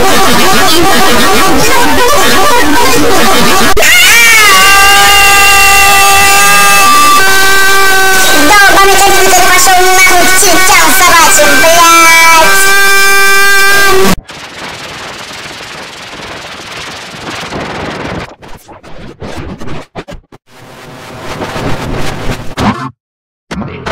Oh, Monday.